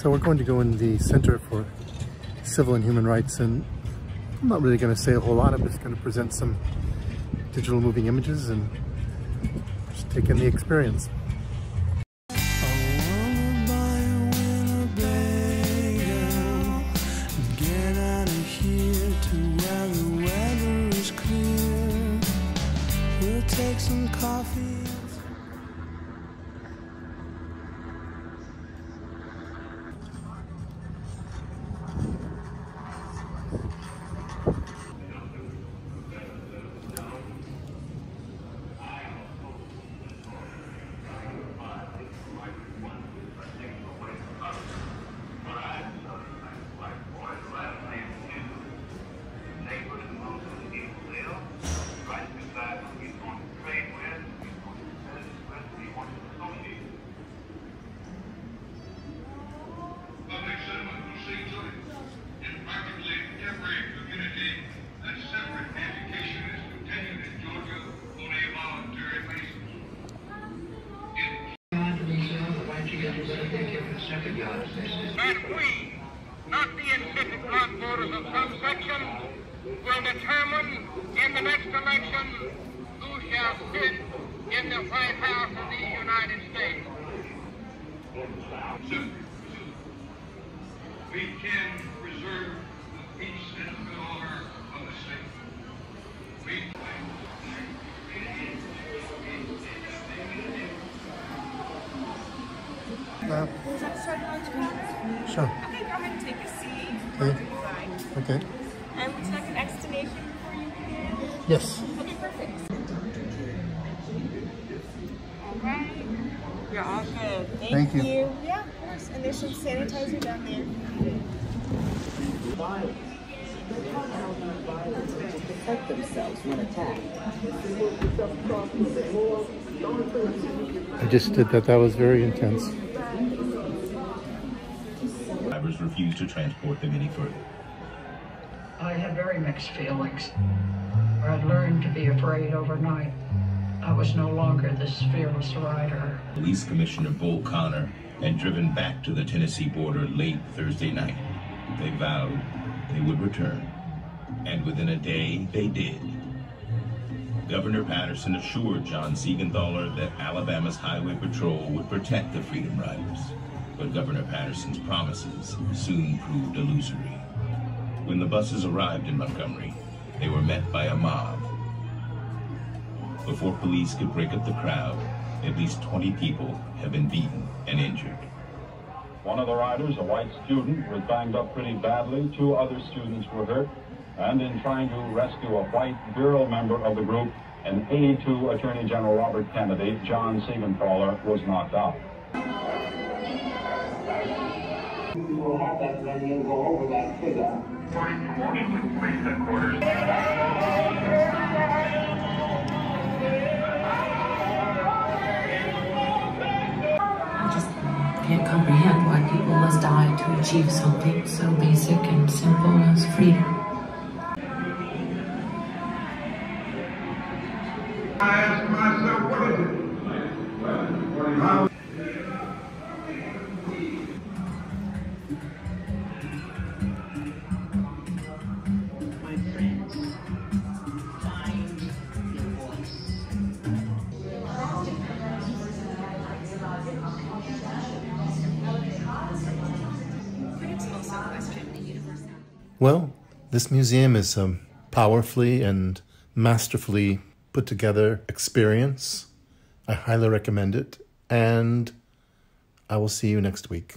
So we're going to go in the Center for Civil and Human Rights and I'm not really going to say a whole lot. I'm just going to present some digital moving images and just take in the experience. some coffee. That we, not the insipid blood voters of some section, will determine in the next election who shall sit in the White House of the United States. we can preserve sure. Okay, go ahead and take a seat. Okay. Okay. And would you like an explanation before you begin? Yes. Okay, perfect. All right. You're all good. Thank, Thank you. Yeah, of course. And there's some sanitizer down there. protect themselves when attacked. I just did that. That was very intense. Refused to transport them any further. I had very mixed feelings. I'd learned to be afraid overnight. I was no longer this fearless rider. Police Commissioner Bull Connor had driven back to the Tennessee border late Thursday night. They vowed they would return. And within a day, they did. Governor Patterson assured John Siegenthaler that Alabama's Highway Patrol would protect the Freedom Riders. But Governor Patterson's promises soon proved illusory. When the buses arrived in Montgomery, they were met by a mob. Before police could break up the crowd, at least 20 people have been beaten and injured. One of the riders, a white student, was banged up pretty badly. Two other students were hurt. And in trying to rescue a white virile member of the group, an aide to Attorney General Robert Kennedy, John Siegenthaler, was knocked out. We'll have that menu go over that figure. Police headquarters. I just can't comprehend why people must die to achieve something so basic and simple as freedom. I Well, this museum is a powerfully and masterfully put together experience. I highly recommend it, and I will see you next week.